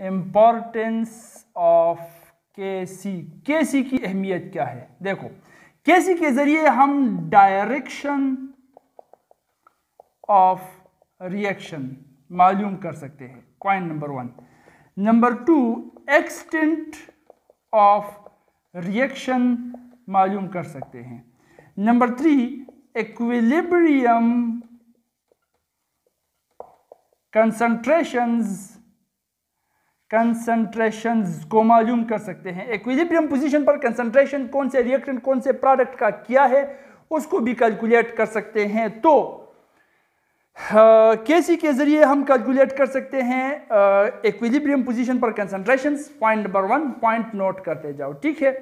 Importance of के सी के सी की अहमियत क्या है? देखो के सी के ज़रिए हम डायरेक्शन ऑफ़ रिएक्शन मालूम कर सकते हैं। Point number one number two extent of reaction मालूम कर सकते हैं। Number three equilibrium concentrations concentrations को मालूम कर सकते हैं। इक्विलिब्रियम पोजीशन पर कंसंट्रेशन कौन से रिएक्टेंट कौन से प्रोडक्ट का क्या है, उसको भी कैलकुलेट कर सकते हैं। तो केसी के ज़रिए हम कैलकुलेट कर सकते हैं इक्विलिब्रियम पोजीशन पर concentration point number one point note करते जाओ, ठीक है?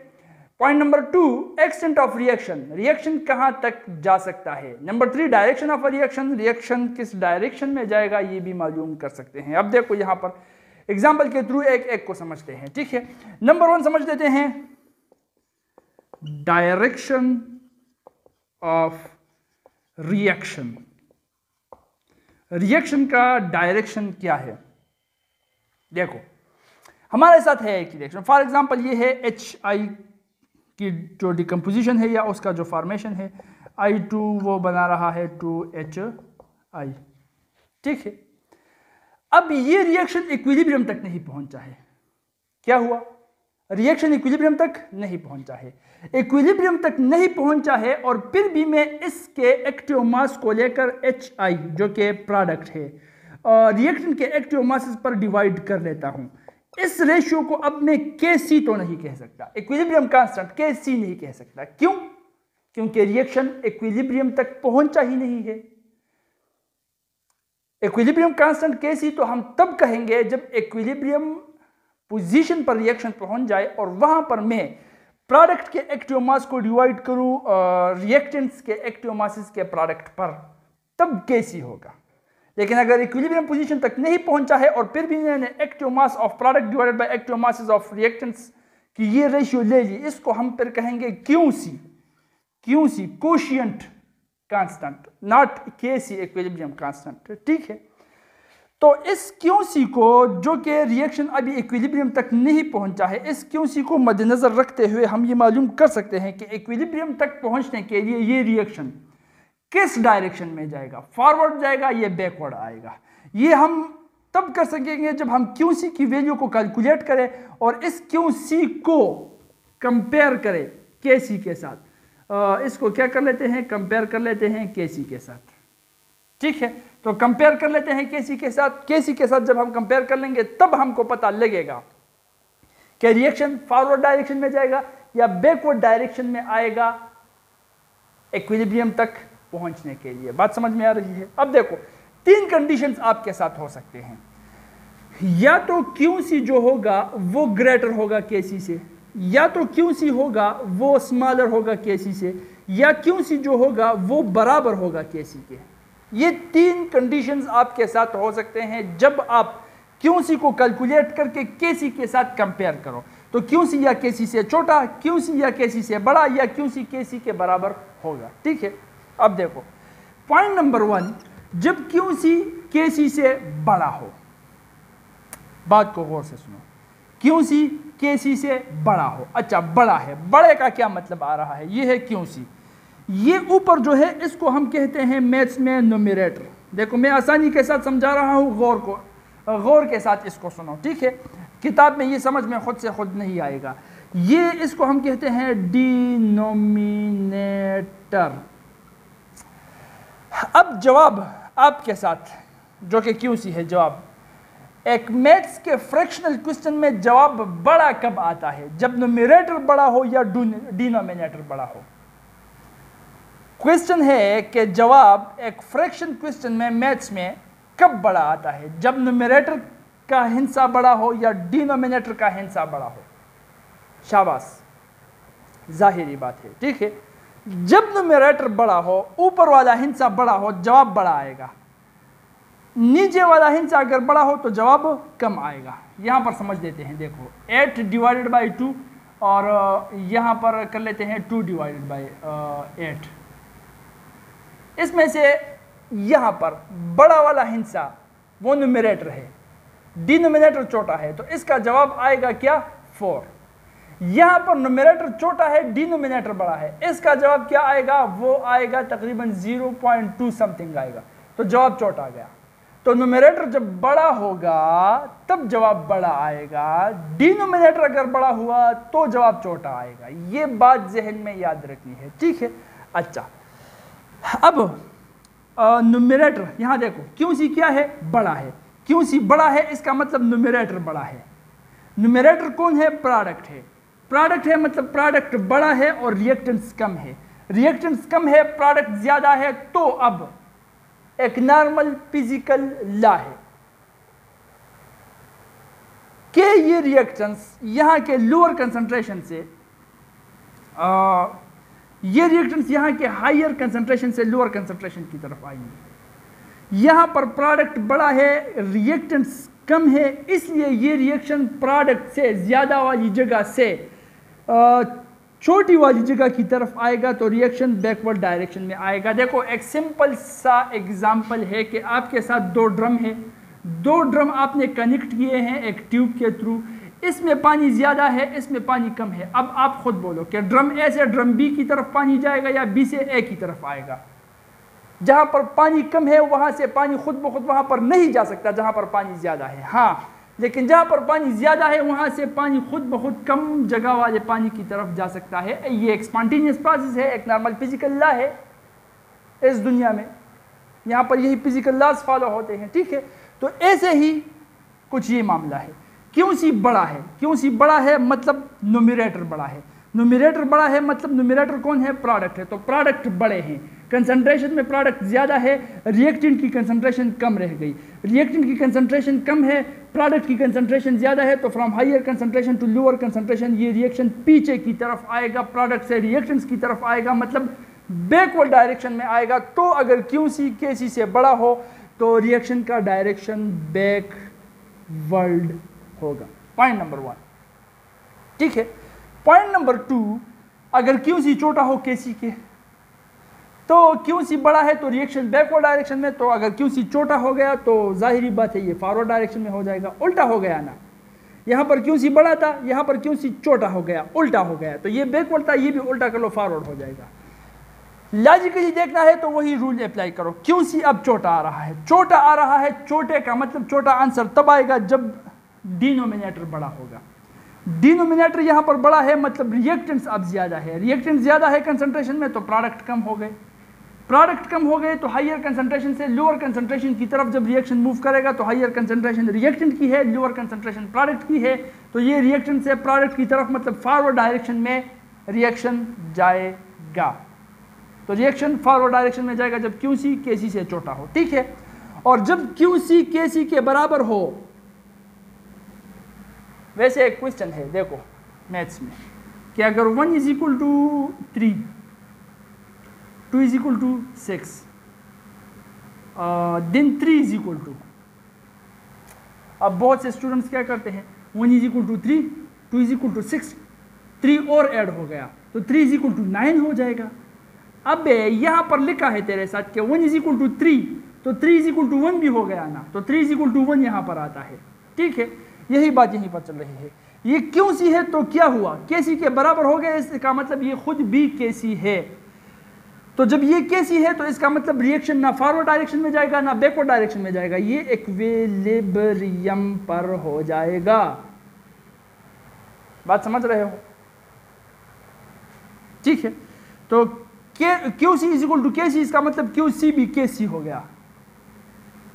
Point number two extent of reaction reaction कहाँ तक जा सकता है? Number three direction of reaction reaction किस डायरेक्शन में जाएगा, ये भी मालूम कर सकते हैं। अब देखो यहाँ पर एग्ज़ाम्पल के थ्रू एक एक को समझते हैं, ठीक है? नंबर वन समझ लेते हैं। डायरेक्शन ऑफ़ रिएक्शन रिएक्शन का डायरेक्शन क्या है? देखो, हमारे साथ है एक रिएक्शन फॉर एग्जांपल ये है एच आई की जो डिकम्पोजिशन है या उसका जो फॉर्मेशन है। आई टू वो बना रहा है टू एच आई ठीक है? अब ये रिएक्शन इक्विलिब्रियम तक नहीं पहुँचा है। क्या हुआ? रिएक्शन इक्विलिब्रियम तक नहीं पहुँचा है। इक्विलिब्रियम तक नहीं पहुँचा है और फिर भी मैं इसके एक्टिव मास को लेकर एच आई जो कि प्रोडक्ट है रिएक्शन के एक्टिव मास पर डिवाइड कर लेता हूँ। इस रेशियो को अब मैं के सी तो नहीं कह सकता। इक्विलिब्रियम कांस्टेंट के सी नहीं कह सकता। क्यों? क्योंकि रिएक्शन इक्विलिब्रियम तक पहुँचा ही नहीं है। इक्विलिब्रियम कांस्टेंट के सी तो हम तब कहेंगे जब इक्विलिब्रियम पोजीशन पर रिएक्शन पहुँच जाए और वहाँ पर मैं प्रोडक्ट के एक्टिव मास को डिवाइड करूँ रिएक्टेंट्स के एक्टिव मासेस के प्रोडक्ट पर, तब के सी होगा। लेकिन अगर इक्विलिब्रियम पोजीशन तक नहीं पहुँचा है और फिर भी मैंने active mass of product divided by active masses of reactants की ये रेशियो ले ली, इसको हम फिर कहेंगे Q C Q C quotient constant not K C equilibrium constant ठीक है? तो इस क्यू सी को, जो कि रिएक्शन अभी इक्विलिब्रियम तक नहीं पहुँचा है, इस क्यू सी को मद्देनज़र रखते हुए हम ये मालूम कर सकते हैं कि इक्विलिब्रियम तक पहुँचने के लिए ये रिएक्शन किस डायरेक्शन में जाएगा? फॉरवर्ड जाएगा या बैकवर्ड आएगा? ये हम तब कर सकेंगे जब हम क्यू सी की वैल्यू को कैलकुलेट करें और इस क्यू सी को कंपेयर करें के सी के साथ। इसको क्या कर लेते हैं? कंपेयर कर लेते हैं के सी के साथ। ठीक है? तो कंपेयर कर लेते हैं के सी के साथ। के सी के साथ जब हम कंपेयर कर लेंगे, तब हमको पता लगेगा कि रिएक्शन फॉरवर्ड डायरेक्शन में जाएगा या बैकवर्ड डायरेक्शन में आएगा इक्विलिब्रियम तक पहुँचने के लिए। बात समझ में आ रही है? अब देखो, तीन कंडीशंस आपके साथ हो सकते हैं। या तो क्यू सी जो होगा, वो ग्रेटर होगा के सी से। या तो क्यों सी होगा, वो स्मॉलर होगा के सी से, या क्यों सी जो होगा, वो बराबर होगा के सी के। ये तीन कंडीशंस आपके साथ हो सकते हैं, जब आप क्यों सी को कैलकुलेट करके के सी के साथ कंपेयर करो। तो क्यों सी या के सी से छोटा, क्यों सी या के सी से बड़ा, या क्यों सी के सी के बराबर होगा। ठीक है? अब देखो पॉइंट नंबर वन जब क्यों सी के सी से बड़ा हो, बात को गौर से सुनो। क्यों सी के सी से बड़ा हो। अच्छा बड़ा है। बड़े का क्या मतलब आ रहा है? ये है क्यों सी ये ऊपर जो है, इसको हम कहते हैं मैथ्स में नोमिनेटर देखो, मैं आसानी के साथ समझा रहा हूँ, गौर को, गौर के साथ इसको सुनो ठीक है? किताब में ये समझ में खुद से खुद नहीं आएगा। ये इसको हम कहते हैं डिनोमिनेटर अब जवाब आपके साथ, जो कि क्यों सी है जवाब। एक मैथ्स के फ्रैक्शनल क्वेश्चन में जवाब बड़ा कब आता है? जब नोमिनेटर बड़ा हो या डिनोमिनेटर बड़ा हो? क्वेश्चन है कि जवाब एक फ्रैक्शन क्वेश्चन में मैथ्स में कब बड़ा आता है? जब नोमिनेटर का हिंसा बड़ा हो या डिनोमिनेटर का हिंसा बड़ा हो? शाबाश। जाहिरी बात है, ठीक है? जब न्यूमरेटर बड़ा हो, ऊपर वाला हिंसा बड़ा हो, जवाब बड़ा आएगा। नीचे वाला हिंसा अगर बड़ा हो तो जवाब कम आएगा। यहाँ पर समझ लेते हैं, देखो एट डिवाइडेड बाई टू और यहाँ पर कर लेते हैं टू डिवाइडेड बाई एट इसमें से यहाँ पर बड़ा वाला हिंसा वो न्यूमरेटर है डिनोमिनेटर छोटा है तो इसका जवाब आएगा क्या? फोर यहाँ पर नोमिनेटर छोटा है डिनोमिनेटर बड़ा है, इसका जवाब क्या आएगा? वो आएगा तकरीबन 0.2 समथिंग आएगा तो जवाब छोटा आ गया। तो नोमिनेटर जब बड़ा होगा, तब जवाब बड़ा आएगा। डिनोमिनेटर अगर बड़ा हुआ तो जवाब छोटा आएगा। ये बात जहन में याद रखनी है, ठीक है? अच्छा। अब नुमिनेटर यहाँ देखो, क्यों सी क्या है? बड़ा है। क्यों सी बड़ा है? इसका मतलब नुमिनेटर बड़ा है। नुमिनेटर कौन है? प्रोडक्ट है। प्रोडक्ट है मतलब प्रोडक्ट बड़ा है और रिएक्टेंस कम है। रिएक्टेंस कम है प्रोडक्ट ज़्यादा है तो अब एक नॉर्मल फ़िज़िकल लॉ है। कि ये रिएक्टेंस यहाँ के लोअर कंसंट्रेशन से आ, ये रिएक्टेंस यहाँ के हायर कंसंट्रेशन से लोअर कंसंट्रेशन की तरफ़ आएँगे। यहाँ पर प्रोडक्ट बड़ा है रिएक्टेंस कम है इसलिए ये रिएक्शन प्रोडक्ट से ज़्यादा वाली जगह से छोटी वाली जगह की तरफ़ आएगा तो रिएक्शन बैकवर्ड डायरेक्शन में आएगा। देखो, एक सिंपल सा एग्जांपल है कि आपके साथ दो ड्रम है। दो ड्रम आपने कनेक्ट किए हैं एक ट्यूब के थ्रू इसमें पानी ज़्यादा है, इसमें पानी कम है। अब आप खुद बोलो कि ड्रम ए से ड्रम बी की तरफ़ पानी जाएगा या बी से ए की तरफ़ आएगा? जहाँ पर पानी कम है, वहाँ से पानी खुद ब खुद वहाँ पर नहीं जा सकता, जहाँ पर पानी ज़्यादा है। हाँ लेकिन जहाँ पर पानी ज़्यादा है, वहाँ से पानी खुद ब खुद कम जगह वाले पानी की तरफ़ जा सकता है। ये एक स्पॉन्टेनियस प्रोसेस है, एक नॉर्मल फ़िज़िकल लॉ है इस दुनिया में। यहाँ पर यही फ़िज़िकल लॉज फॉलो होते हैं, ठीक है? तो ऐसे ही कुछ ये मामला है। क्यों सी बड़ा है? क्यों सी बड़ा है? मतलब नोमिनेटर बड़ा है। नोमिनेटर बड़ा है मतलब नोमिनेटर कौन है? प्रोडक्ट है। तो प्रोडक्ट बड़े हैं। कंसंट्रेशन में प्रोडक्ट ज़्यादा है रिएक्टेंट की कंसंट्रेशन कम रह गई। रिएक्टेंट की कंसंट्रेशन कम है प्रोडक्ट की कंसंट्रेशन ज़्यादा है तो from higher concentration to lower concentration ये रिएक्शन पीछे की तरफ़ आएगा प्रोडक्ट से रिएक्टेंट्स की तरफ़ आएगा मतलब बैकवर्ड डायरेक्शन में आएगा तो अगर क्यू सी के सी से बड़ा हो तो रिएक्शन का डायरेक्शन बैक वर्ल्ड होगा। पॉइंट नंबर वन ठीक है? पॉइंट नंबर टू अगर क्यू सी छोटा हो के सी के तो क्यों सी बड़ा है तो रिएक्शन बैकवर्ड डायरेक्शन में तो अगर क्यों सी छोटा हो गया तो जाहिरी बात है, ये फॉरवर्ड डायरेक्शन में हो जाएगा। उल्टा हो गया ना। यहाँ पर क्यों सी बड़ा था, यहाँ पर क्यों सी छोटा हो गया, उल्टा हो गया। तो ये बैकवर्ड था, ये भी उल्टा कर लो फॉरवर्ड हो जाएगा। लॉजिकली देखना है तो वही रूल अप्लाई करो। क्यों सी अब छोटा आ रहा है? छोटा आ रहा है, छोटे का मतलब छोटा आंसर तब आएगा जब डिनोमिनेटर बड़ा होगा। डिनोमिनेटर यहाँ पर बड़ा है मतलब रिएक्टेंस अब ज़्यादा है। रिएक्टेंस ज़्यादा है कंसंट्रेशन में तो प्रोडक्ट कम हो गए। प्रोडक्ट कम हो गए तो हाइयर कंसंट्रेशन से लोअर कंसंट्रेशन की तरफ़ जब रिएक्शन मूव करेगा तो हाइयर कंसंट्रेशन रिएक्टेंट की है लोअर कंसंट्रेशन प्रोडक्ट की है तो ये रिएक्शन से प्रोडक्ट की तरफ़ मतलब फॉरवर्ड डायरेक्शन में रिएक्शन जाएगा। तो रिएक्शन फॉरवर्ड डायरेक्शन में जाएगा जब क्यू सी के सी से छोटा हो, ठीक है? और जब क्यू सी के सी के बराबर हो, वैसे एक क्वेश्चन है, देखो मैथ्स में, कि अगर one is equal to three two is equal to six then three is equal to. अब बहुत से स्टूडेंट्स क्या करते हैं? One is equal to three, two is equal to six, three और ऐड हो गया तो three is equal to nine हो जाएगा। अब यहाँ पर लिखा है तेरे साथ कि one is equal to three तो three is equal to one भी हो गया ना तो three is equal to one यहाँ पर आता है। ठीक है, यही बात यहीं पर चल रही है। ये क्यों सी है? तो क्या हुआ? के सी के बराबर हो गया, इसका मतलब ये खुद भी के सी है। तो जब ये के सी है तो इसका मतलब रिएक्शन ना फॉरवर्ड डायरेक्शन में जाएगा, ना बैकवर्ड डायरेक्शन में जाएगा। ये इक्विलिब्रियम पर हो जाएगा। बात समझ रहे हो? ठीक है। तो Q C is equal to K C इसका मतलब क्यू सी भी के सी हो गया।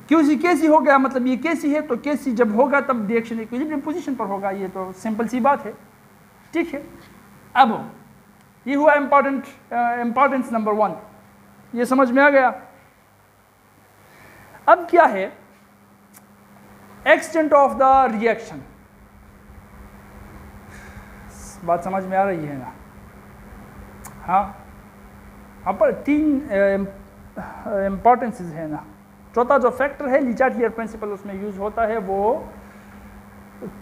क्यू सी के सी हो गया मतलब ये के सी है तो के सी जब होगा, तब रिएक्शन इक्विलिब्रियम पोजीशन पर होगा। ये तो सिंपल सी बात है। ठीक है। अब ये हुआ इंपॉर्टेंट इंपॉर्टेंस नंबर वन ये समझ में आ गया? अब क्या है? एक्सटेंट ऑफ़ द रिएक्शन बात समझ में आ रही है ना? हाँ? हाँ पर तीन इंपॉर्टेंसेस है ना? चौथा जो फैक्टर है लिचाटियर प्रिंसिपल उसमें यूज़ होता है, वो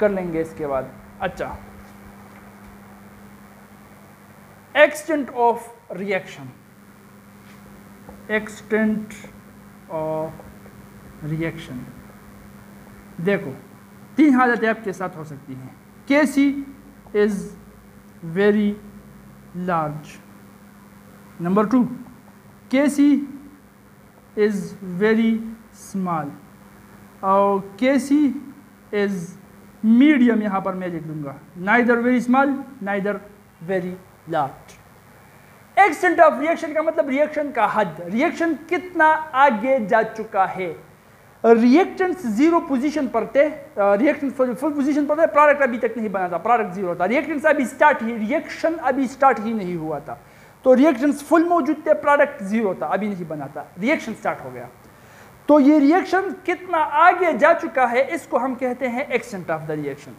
कर लेंगे इसके बाद। अच्छा। Extent of reaction extent of reaction देखो, तीन हालत हालतें आपके साथ हो सकती हैं। K C is very large number two K C is very small और के सी इज़ मीडियम यहाँ पर मैं लिख दूँगा। ना इधर वेरी स्मॉल ना इधर very large extent of reaction का मतलब रिएक्शन का हद. रिएक्शन कितना आगे जा चुका है? रिएक्टेंट्स ज़ीरो पोजीशन पर थे. रिएक्टेंट्स फुल पोजीशन पर थे प्रोडक्ट अभी तक नहीं बना था. प्रोडक्ट ज़ीरो था. रिएक्टेंट्स अभी स्टार्ट ही रिएक्शन अभी स्टार्ट ही नहीं हुआ था. तो रिएक्शंस फुल मौजूद थे प्रोडक्ट ज़ीरो था. अभी नहीं बना था. रिएक्शन स्टार्ट हो गया. तो ये रिएक्शन कितना आगे जा चुका है, इसको हम कहते हैं extent of the reaction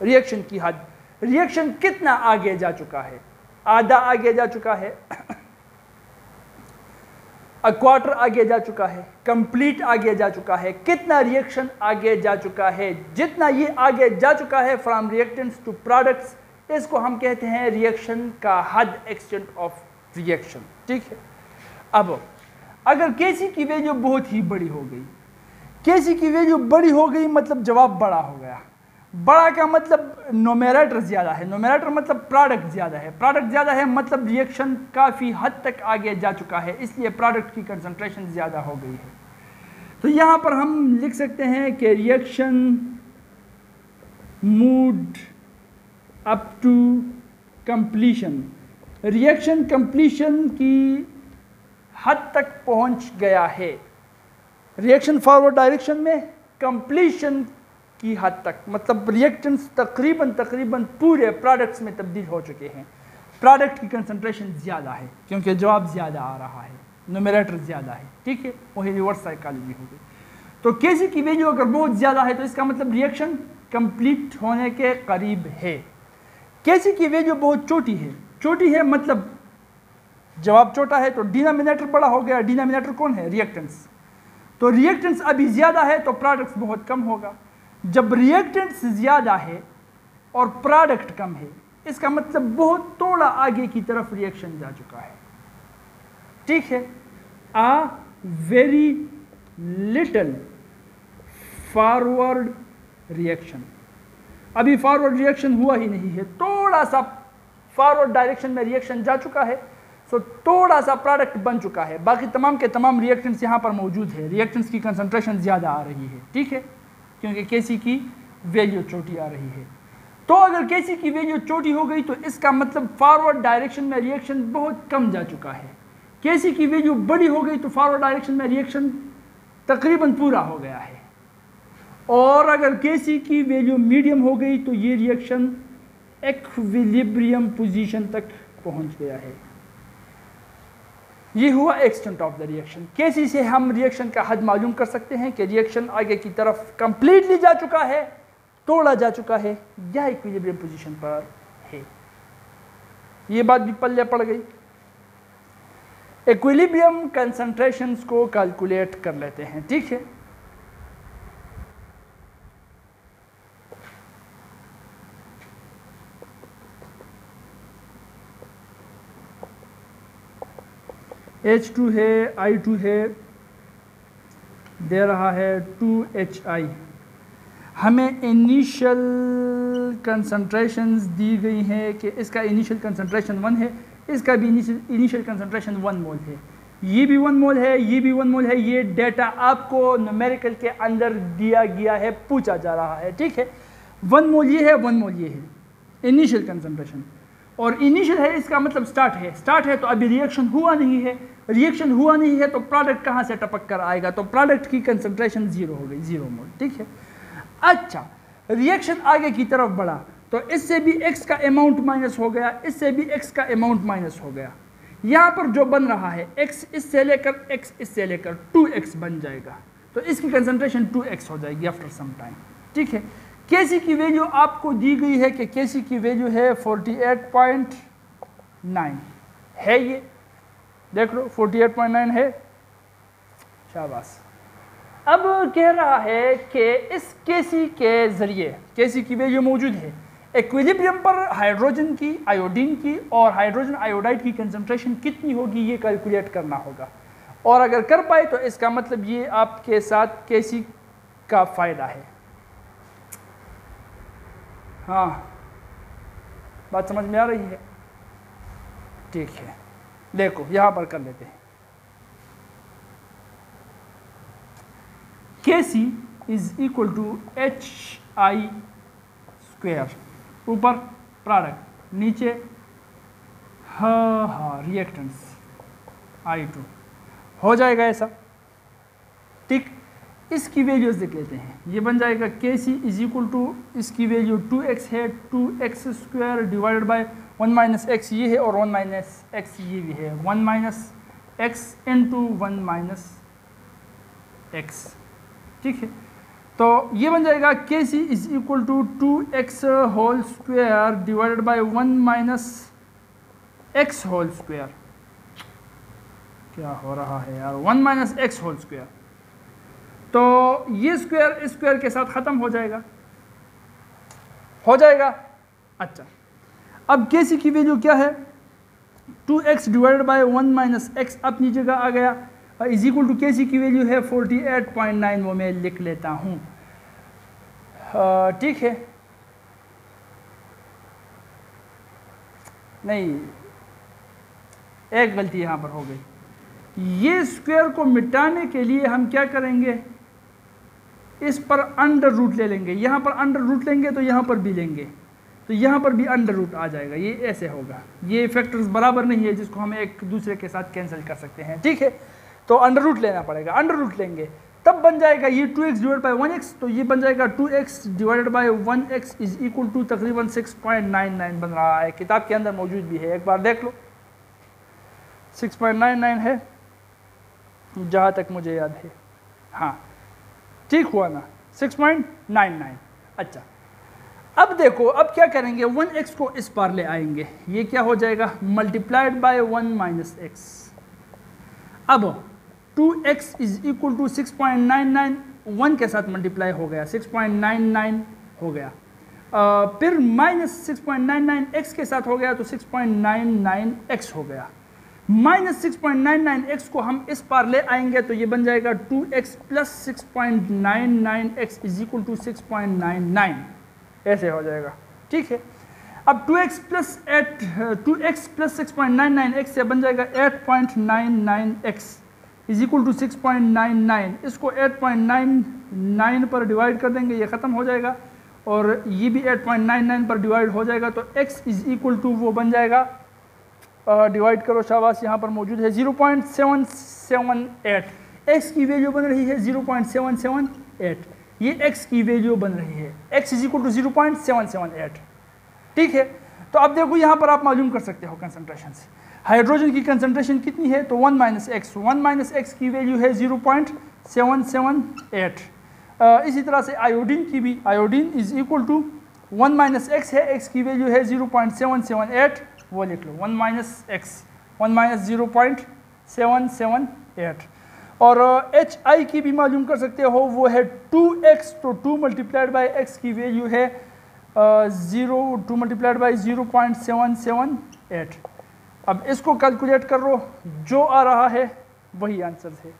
reaction की हद. रिएक्शन कितना आगे जा चुका है? आधा आगे जा चुका है। क्वार्टर आगे जा चुका है। कंप्लीट आगे जा चुका है। कितना रिएक्शन आगे जा चुका है? जितना ये आगे जा चुका है फ्रॉम रिएक्टेंट्स टू प्रोडक्ट्स इसको हम कहते हैं रिएक्शन का हद एक्सटेंट ऑफ़ रिएक्शन ठीक है? अब, अगर केसी की वैल्यू बहुत ही बड़ी हो गई केसी की वैल्यू बड़ी हो गई मतलब जवाब बड़ा हो गया। बड़ा का मतलब नोमेरेटर ज़्यादा है नोमेरेटर मतलब प्रोडक्ट ज़्यादा है। प्रोडक्ट ज़्यादा है मतलब रिएक्शन काफ़ी हद तक आगे जा चुका है, इसलिए प्रोडक्ट की कंसंट्रेशन ज़्यादा हो गई है। तो यहाँ पर हम लिख सकते हैं कि reaction moved up to completion reaction completion की हद तक पहुँच गया है। रिएक्शन फॉरवर्ड डायरेक्शन में कंप्लीशन की हद तक मतलब रिएक्टेंट्स तकरीबन तकरीबन पूरे प्रोडक्ट्स में तब्दील हो चुके हैं। प्रोडक्ट की कंसंट्रेशन ज़्यादा है, क्योंकि जवाब ज़्यादा आ रहा है नोमिनेटर ज़्यादा है, ठीक है? वही रिवर्स साइकोलॉजी हो गई। तो के की वैल्यू अगर बहुत ज़्यादा है तो इसका मतलब रिएक्शन कंप्लीट होने के करीब है। केसी की वैल्यू बहुत छोटी है। छोटी है मतलब जवाब छोटा है तो डिनोमिनेटर बड़ा हो गया। डिनोमिनेटर कौन है? रिएक्टेंट्स तो रिएक्टेंट्स अभी ज़्यादा है तो प्रोडक्ट्स बहुत कम होगा। जब रिएक्टेंट्स ज़्यादा है और प्रोडक्ट कम है, इसका मतलब बहुत थोड़ा आगे की तरफ़ रिएक्शन जा चुका है। ठीक है? A very little forward reaction अभी फॉरवर्ड रिएक्शन हुआ ही नहीं है। थोड़ा सा फॉरवर्ड डायरेक्शन में रिएक्शन जा चुका है। सो थोड़ा सा प्रोडक्ट बन चुका है। बाकी तमाम के तमाम रिएक्टेंट्स यहाँ पर मौजूद है। रिएक्टेंट्स की कंसंट्रेशन ज़्यादा आ रही है। ठीक है? क्योंकि के की वैल्यू छोटी आ रही है। तो अगर केसी की वैल्यू छोटी हो गई तो इसका मतलब फॉरवर्ड डायरेक्शन में रिएक्शन बहुत कम जा चुका है। केसी की वैल्यू बड़ी हो गई तो फॉरवर्ड डायरेक्शन में रिएक्शन तकरीबन पूरा हो गया है। और अगर केसी की वैल्यू मीडियम हो गई तो ये रिएक्शन एक्विलिब्रियम पोजीशन तक पहुँच गया है। ये हुआ एक्सटेंट ऑफ़ द रिएक्शन कैसे से हम रिएक्शन का हद मालूम कर सकते हैं कि रिएक्शन आगे की तरफ़ कंप्लीटली जा चुका है, तोड़ा जा चुका है, या इक्विलिब्रियम पोजीशन पर है। ये बात भी पल्ले पड़ गई। इक्विलिब्रियम कंसंट्रेशंस को कैलकुलेट कर लेते हैं, ठीक है? एच टू है आई टू है, दे रहा है टू एच आई हमें इनिशियल कंसंट्रेशंस दी गई हैं कि इसका इनिशियल कंसंट्रेशन वन है, इसका भी इनिशियल कंसंट्रेशन वन मोल है। ये भी वन मोल है, ये भी वन मोल है, ये डेटा आपको न्यूमेरिकल के अंदर दिया गया है, पूछा जा रहा है, ठीक है? वन मोल ये है वन मोल ये है इनिशियल कंसंट्रेशन और इनिशियल है, इसका मतलब स्टार्ट है। स्टार्ट है तो अभी रिएक्शन हुआ नहीं है रिएक्शन हुआ नहीं है तो प्रोडक्ट कहाँ से टपक कर आएगा? तो प्रोडक्ट की कंसंट्रेशन ज़ीरो हो गई ज़ीरो मोल ठीक है? अच्छा रिएक्शन आगे की तरफ़ बढ़ा तो इससे भी एक्स का अमाउंट माइनस हो गया, इससे भी एक्स का अमाउंट माइनस हो गया। यहाँ पर जो बन रहा है एक्स इससे लेकर एक्स इससे लेकर टू एक्स बन जाएगा। तो इसकी कंसंट्रेशन टू एक्स हो जाएगी आफ्टर सम टाइम ठीक है? केसी की वैल्यू आपको दी गई है कि केसी की वैल्यू है 48.9 है ये? देख लो 48.9 है। शाबाश। अब कह रहा है कि इस केसी के ज़रिए केसी की वैल्यू मौजूद है। एक्विलिब्रियम पर हाइड्रोजन की आयोडीन की और हाइड्रोजन आयोडाइड की कंसंट्रेशन कितनी होगी, ये कैलकुलेट करना होगा। और अगर कर पाए तो इसका मतलब ये आपके साथ केसी का फ़ायदा है। हाँ बात समझ में आ रही है? ठीक है। देखो, यहाँ पर कर लेते हैं। K C is equal to H I square ऊपर प्रोडक्ट नीचे हा हा रिएक्टेंस आई टू हो जाएगा ऐसा। ठीक? इसकी वैल्यूज़ देख लेते हैं। ये बन जाएगा K C is equal to इसकी वैल्यू टू एक्स है two x square divided by one minus x ये है और वन माइनस एक्स ये भी है। One minus x into one minus x ठीक है? तो ये बन जाएगा K C is equal to two x whole square divided by one minus x whole square क्या हो रहा है यार? One minus x whole square तो ये स्क्वायर स्क्वायर के साथ ख़त्म हो जाएगा। हो जाएगा? अच्छा। अब के सी की वैल्यू क्या है? Two x divide by one minus x अपनी जगह आ गया। इज़ इक्वल टू के सी की वैल्यू है फोर्टी एट पॉइंट नाइन वो मैं लिख लेता हूँ। ठीक है। नहीं, एक गलती यहाँ पर हो गई। ये स्क्वायर को मिटाने के लिए हम क्या करेंगे? इस पर अंडर रूट ले लेंगे। यहाँ पर अंडर रूट लेंगे तो यहाँ पर भी लेंगे। तो यहाँ पर भी अंडर रूट आ जाएगा। ये ऐसे होगा। ये फैक्टर्स बराबर नहीं है जिसको हम एक दूसरे के साथ कैंसिल कर सकते हैं। ठीक है? तो अंडर रूट लेना पड़ेगा। अंडर रूट लेंगे। तब बन जाएगा ये two x divide by one x तो ये बन जाएगा two x divided by one x is equal to तकरीबन सिक्स पॉइंट नाइन नाइन बन रहा है। किताब के अंदर मौजूद भी है। एक बार देख लो। सिक्स पॉइंट नाइन नाइन है। जहाँ तक मुझे याद है। हाँ। ठीक हुआ ना? सिक्स पॉइंट नाइन नाइन अच्छा। अब देखो अब क्या करेंगे? वन एक्स को इस पार ले आएँगे। ये क्या हो जाएगा? Multiplied by one minus x अब two x is equal to six point nine nine one के साथ मल्टीप्लाई हो गया। सिक्स पॉइंट नाइन नाइन हो गया। uh, फिर minus six point nine nine x के साथ हो गया तो six point nine nine x हो गया। Minus six point nine nine x को हम इस पार ले आएँगे तो ये बन जाएगा two x plus six point nine nine x is equal to six point nine nine. ऐसे हो जाएगा। ठीक है? अब two x plus eight, two x plus six point nine nine x से बन जाएगा eight point nine nine x is equal to six point nine nine. इसको एट पॉइंट नाइन नाइन पर डिवाइड कर देंगे, ये ख़त्म हो जाएगा। और ये भी एट पॉइंट नाइन नाइन पर डिवाइड हो जाएगा तो एक्स इज़ इक्वल टू वो बन जाएगा डिवाइड करो, शाबाश, यहाँ पर मौजूद है zero point seven seven eight x की वैल्यू बन रही है zero point seven seven eight ये एक्स की वैल्यू बन रही है। X is equal to zero point seven seven eight ठीक है? तो अब देखो, यहाँ पर आप मालूम कर सकते हो कंसनट्रेशन से हाइड्रोजन की कंसनट्रेशन कितनी है? तो one minus x one minus x की वैल्यू है zero point seven seven eight इसी तरह से आयोडीन की भी। Iodine is equal to one minus x है। एक्स की वैल्यू है zero point seven seven eight वो लिख लो one minus x, one minus zero point seven seven eight. और एच आई की भी मालूम कर सकते हो, वो है टू एक्स तो टू मल्टीप्लाइड बाई एक्स की वैल्यू है zero, two multiplied by zero point seven seven eight. अब इसको कैलकुलेट कर लो जो आ रहा है, वही आंसर है।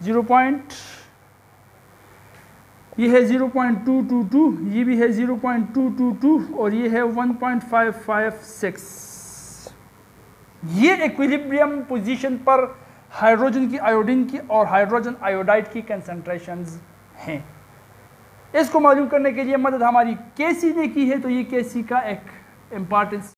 ज़ीरो पॉइंट, ये है 0.222 ये भी है 0.222 और ये है 1.556 ये इक्विलिब्रियम पोजीशन पर हाइड्रोजन की आयोडीन की और हाइड्रोजन आयोडाइड की कंसनट्रेशन हैं। इसको मालूम करने के लिए मदद हमारी केसी ने की है तो ये केसी का एक इम्पॉर्टेंस